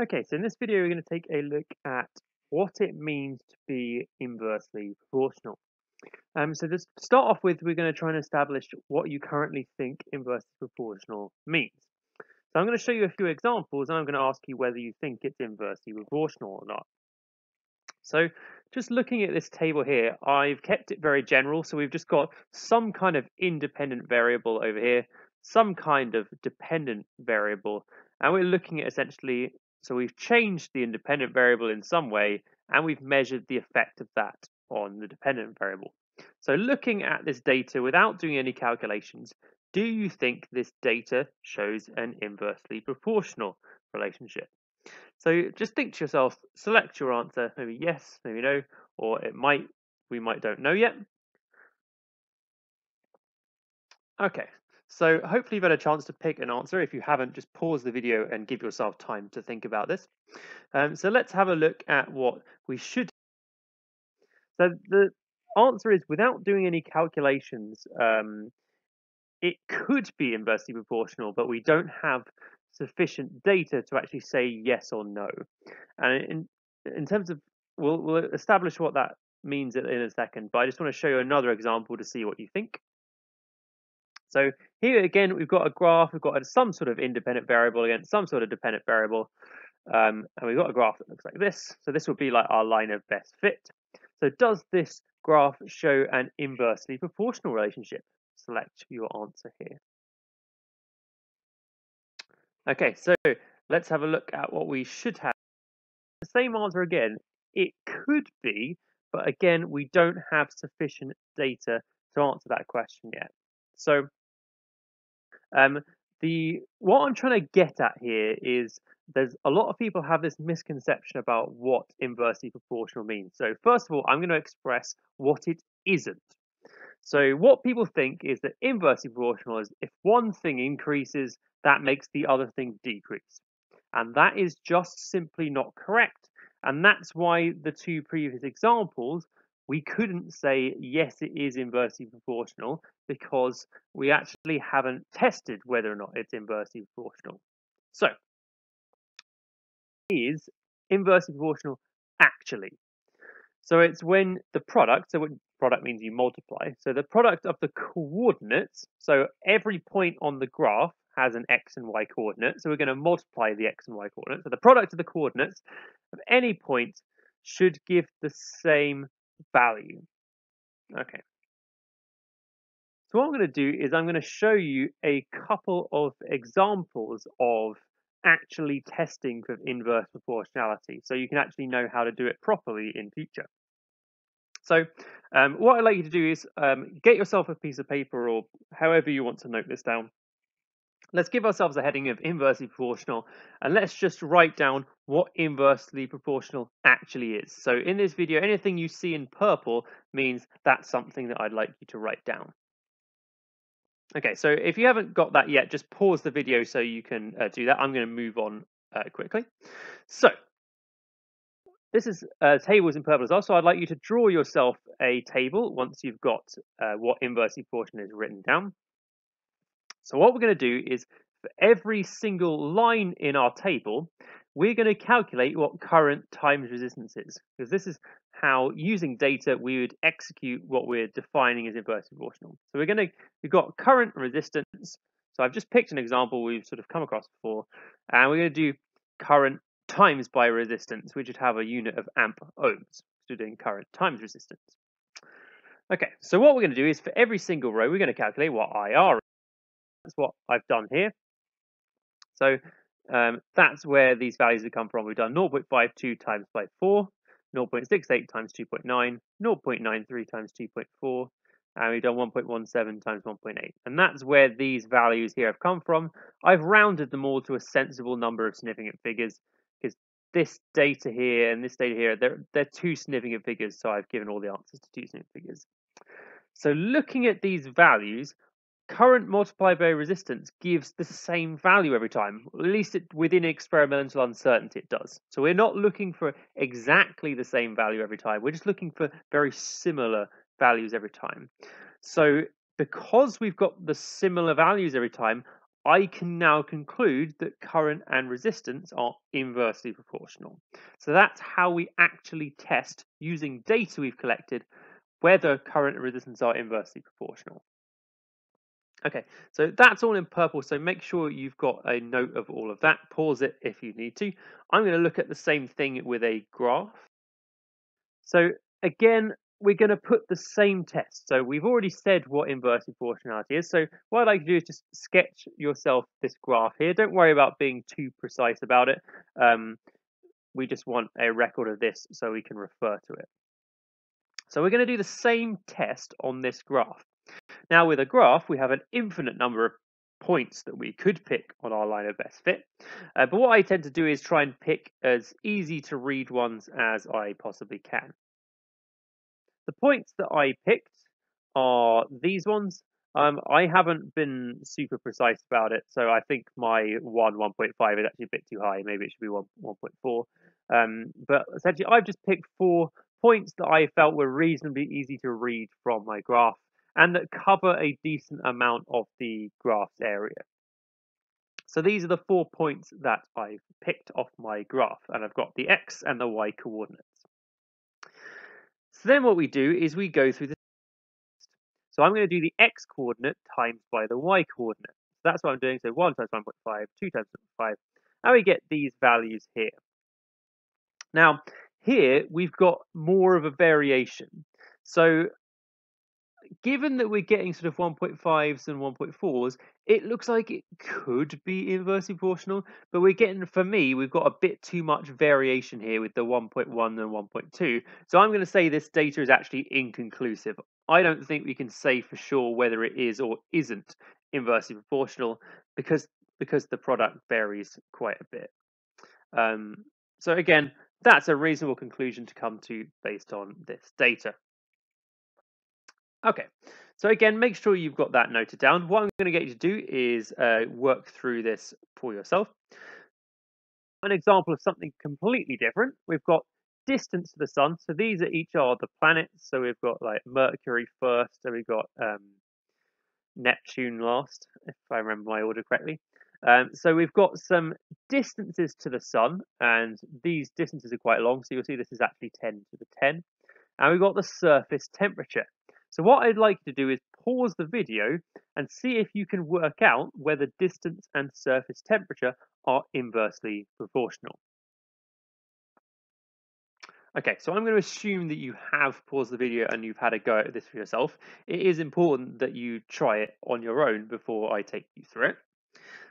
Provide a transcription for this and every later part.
Okay, so in this video, we're going to take a look at what it means to be inversely proportional. Um, so to start off with, we're going to try and establish what you currently think inversely proportional means. So I'm going to show you a few examples, and I'm going to ask you whether you think it's inversely proportional or not. So just looking at this table here, I've kept it very general. So we've just got some kind of independent variable over here, some kind of dependent variable, and we're looking at essentially so we've changed the independent variable in some way, and we've measured the effect of that on the dependent variable. So looking at this data without doing any calculations, do you think this data shows an inversely proportional relationship? So just think to yourself, select your answer, maybe yes, maybe no, or it might, we might don't know yet. Okay, so hopefully you've had a chance to pick an answer. If you haven't, just pause the video and give yourself time to think about this. Um, so let's have a look at what we should. So the answer is without doing any calculations, um, it could be inversely proportional, but we don't have sufficient data to actually say yes or no. And in, in terms of, we'll, we'll establish what that means in a second, but I just want to show you another example to see what you think. So here again, we've got a graph, we've got some sort of independent variable against some sort of dependent variable. Um, and we've got a graph that looks like this. So this will be like our line of best fit. So does this graph show an inversely proportional relationship? Select your answer here. Okay, so let's have a look at what we should have. The same answer again. It could be, but again, we don't have sufficient data to answer that question yet. So um, the what I'm trying to get at here is there's a lot of people have this misconception about what inversely proportional means. So first of all, I'm going to express what it isn't. So what people think is that inversely proportional is if one thing increases, that makes the other thing decrease. And that is just simply not correct. And that's why the two previous examples we couldn't say yes it is inversely proportional because we actually haven't tested whether or not it's inversely proportional. So is inversely proportional actually? So it's when the product, so what product means you multiply, so the product of the coordinates, so every point on the graph has an x and y coordinate, so we're going to multiply the x and y coordinates. So the product of the coordinates of any point should give the same value. Okay. So what I'm going to do is I'm going to show you a couple of examples of actually testing for inverse proportionality so you can actually know how to do it properly in future. So um, what I'd like you to do is um, get yourself a piece of paper or however you want to note this down Let's give ourselves a heading of inversely proportional and let's just write down what inversely proportional actually is. So in this video, anything you see in purple means that's something that I'd like you to write down. Okay, so if you haven't got that yet, just pause the video so you can uh, do that. I'm going to move on uh, quickly. So this is uh, tables in purple as well. So I'd like you to draw yourself a table once you've got uh, what inversely proportional is written down. So what we're going to do is for every single line in our table, we're going to calculate what current times resistance is, because this is how using data we would execute what we're defining as inverse proportional. So we're going to we've got current resistance. So I've just picked an example we've sort of come across before, and we're going to do current times by resistance, which would have a unit of amp ohms. So doing current times resistance. Okay, so what we're going to do is for every single row, we're going to calculate what IR that's what I've done here. So um, that's where these values have come from. We've done 0.52 times by 4, 0.68 times 2.9, 0.93 times 2.4, and we've done 1.17 times 1.8. And that's where these values here have come from. I've rounded them all to a sensible number of significant figures because this data here and this data here, they're, they're two significant figures, so I've given all the answers to two significant figures. So looking at these values, current multiplied by resistance gives the same value every time. At least it, within experimental uncertainty it does. So we're not looking for exactly the same value every time. We're just looking for very similar values every time. So because we've got the similar values every time, I can now conclude that current and resistance are inversely proportional. So that's how we actually test using data we've collected whether current and resistance are inversely proportional. Okay, so that's all in purple, so make sure you've got a note of all of that. Pause it if you need to. I'm going to look at the same thing with a graph. So again, we're going to put the same test. So we've already said what inverse proportionality is. So what I'd like to do is just sketch yourself this graph here. Don't worry about being too precise about it. Um, we just want a record of this so we can refer to it. So we're going to do the same test on this graph. Now with a graph, we have an infinite number of points that we could pick on our line of best fit. Uh, but what I tend to do is try and pick as easy to read ones as I possibly can. The points that I picked are these ones. Um, I haven't been super precise about it, so I think my 1 1.5 is actually a bit too high. Maybe it should be 1 1.4. Um, but essentially, I've just picked four points that I felt were reasonably easy to read from my graph and that cover a decent amount of the graph's area. So these are the four points that I've picked off my graph, and I've got the x and the y coordinates. So then what we do is we go through the so I'm going to do the x coordinate times by the y coordinate. So that's what I'm doing. So 1 times 1.5, 2 times 1.5, and we get these values here. Now, here we've got more of a variation. So given that we're getting sort of 1.5s and 1.4s, it looks like it could be inversely proportional, but we're getting, for me, we've got a bit too much variation here with the 1.1 and 1.2. So I'm going to say this data is actually inconclusive. I don't think we can say for sure whether it is or isn't inversely proportional because because the product varies quite a bit. Um, so again, that's a reasonable conclusion to come to based on this data. Okay, so again, make sure you've got that noted down. What I'm going to get you to do is uh, work through this for yourself. An example of something completely different. We've got distance to the sun. So these are each are the planets. So we've got like Mercury first, and we've got um, Neptune last, if I remember my order correctly. Um, so we've got some distances to the sun, and these distances are quite long. So you'll see this is actually 10 to the 10. And we've got the surface temperature. So what I'd like you to do is pause the video and see if you can work out whether distance and surface temperature are inversely proportional. Okay, so I'm going to assume that you have paused the video and you've had a go at this for yourself. It is important that you try it on your own before I take you through it.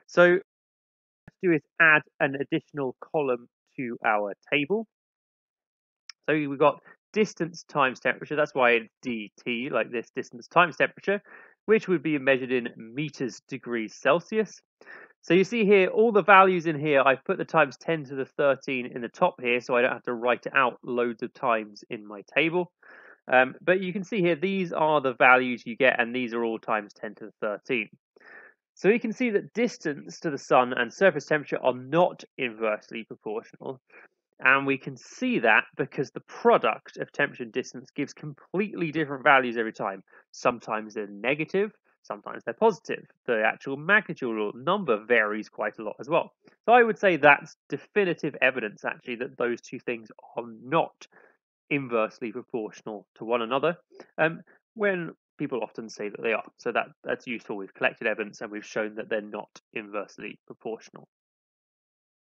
So what to do is add an additional column to our table. So we've got distance times temperature. That's why it's dt, like this distance times temperature, which would be measured in meters degrees Celsius. So you see here, all the values in here, I've put the times 10 to the 13 in the top here, so I don't have to write it out loads of times in my table. Um, but you can see here, these are the values you get, and these are all times 10 to the 13. So we can see that distance to the sun and surface temperature are not inversely proportional. And we can see that because the product of temperature and distance gives completely different values every time. Sometimes they're negative, sometimes they're positive. The actual magnitude or number varies quite a lot as well. So I would say that's definitive evidence actually that those two things are not inversely proportional to one another. Um, when people often say that they are. So that, that's useful. We've collected evidence and we've shown that they're not inversely proportional.